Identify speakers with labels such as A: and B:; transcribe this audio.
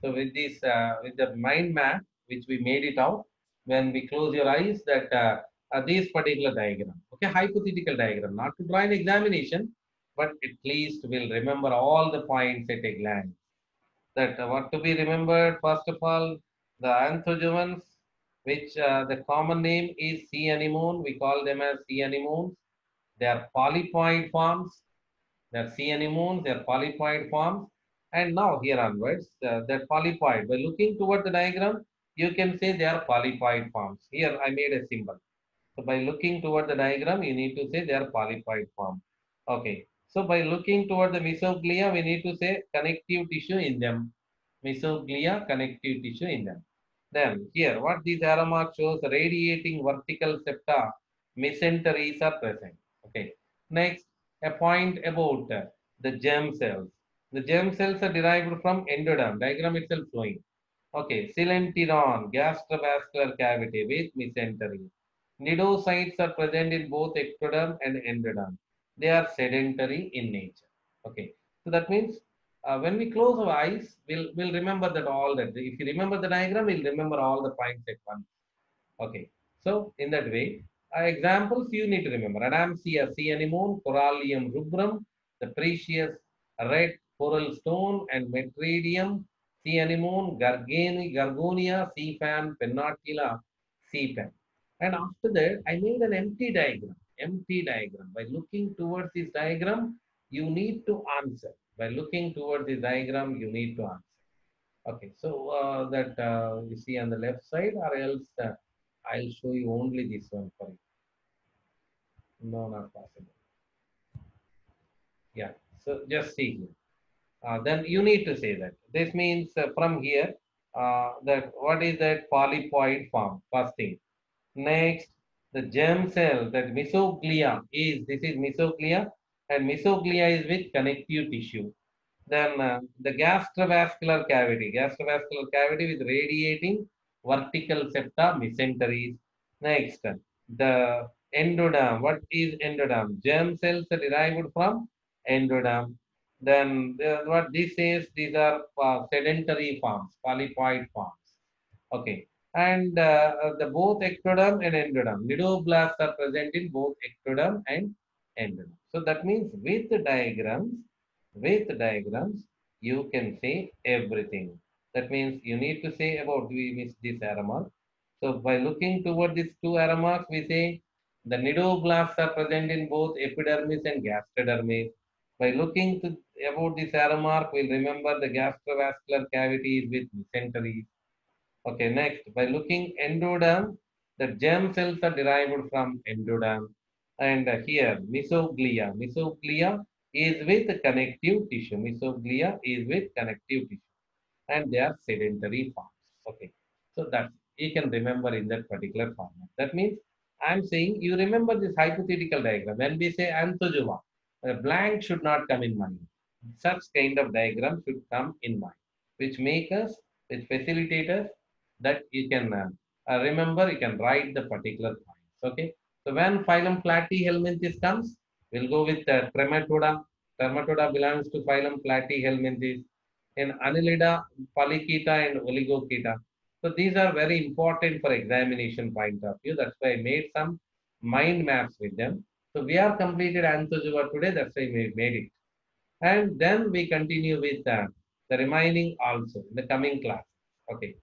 A: So with this, uh, with the mind map, which we made it out, when we close your eyes, that uh, uh, this particular diagram, okay, hypothetical diagram, not to draw an examination, but at least we'll remember all the points at a glance. That uh, what to be remembered, first of all, the anthozoans, which uh, the common name is sea anemone, we call them as sea anemones. They are polypoid forms. They are sea anemones, they are polypoid forms and now here onwards, uh, that polypoid, by looking toward the diagram, you can say they are polypoid forms. Here I made a symbol. So by looking toward the diagram, you need to say they are polypoid form. Okay. So by looking toward the mesoglea, we need to say connective tissue in them. Mesoglea, connective tissue in them. Then here, what this arrow mark shows, radiating vertical septa, mesenteries are present. Okay. Next, a point about the germ cells. The germ cells are derived from endoderm, diagram itself showing. Okay, coelenteron, gastrovascular cavity with mesentery. Cnidocytes are present in both ectoderm and endoderm. They are sedentary in nature. Okay, so that means uh, when we close our eyes, we'll, we'll remember that all that. If you remember the diagram, we'll remember all the points at once. Okay, so in that way, uh, examples you need to remember. Adamsia, sea anemone, Corallium rubrum, the precious red coral stone and Metridium, sea anemone, Gargani, Gorgonia, sea fan, Pennatula, sea fan. And after that, I made an empty diagram, empty diagram. By looking towards this diagram, you need to answer. By looking towards this diagram, you need to answer. Okay, so uh, that uh, you see on the left side or else uh, I'll show you only this one for you. No, not possible. Yeah, so just see here. Uh, then you need to say that. This means uh, from here, uh, that what is that polypoid form? First thing. Next, the germ cell, that mesoglea is, this is mesoglea, and mesoglea is with connective tissue. Then uh, the gastrovascular cavity, gastrovascular cavity with radiating vertical septa, mesenteries. Next, the endoderm. What is endoderm? Germ cells are derived from endoderm. Then uh, what this says, these are uh, sedentary forms, polypoid forms. Okay. And uh, the both ectoderm and endoderm, cnidoblasts are present in both ectoderm and endoderm. So that means with diagrams, with diagrams, you can say everything. That means you need to say about, we miss this arrow mark. So by looking toward these two arrow marks, we say the cnidoblasts are present in both epidermis and gastrodermis. By looking to about this arrow mark, we'll remember the gastrovascular cavity is with mesenteries. Okay, next, by looking endoderm, the germ cells are derived from endoderm. And uh, here, mesoglea. Mesoglea is with connective tissue. Mesoglea is with connective tissue. And they are sedentary forms. Okay, so that's you can remember in that particular format. That means I'm saying you remember this hypothetical diagram. When we say anthozoa, a blank should not come in mind. Such kind of diagram should come in mind, which make us, which facilitate us that you can uh, uh, remember, you can write the particular points. Okay. So when phylum Platyhelminthes comes, we'll go with uh, Trematoda. Trematoda belongs to phylum Platyhelminthes. In Annelida, Polychaeta and Oligochaeta. So these are very important for examination point of view. That's why I made some mind maps with them. So we are completed Anthozoa today. That's why we made it. And then we continue with uh, the remaining also in the coming class. Okay.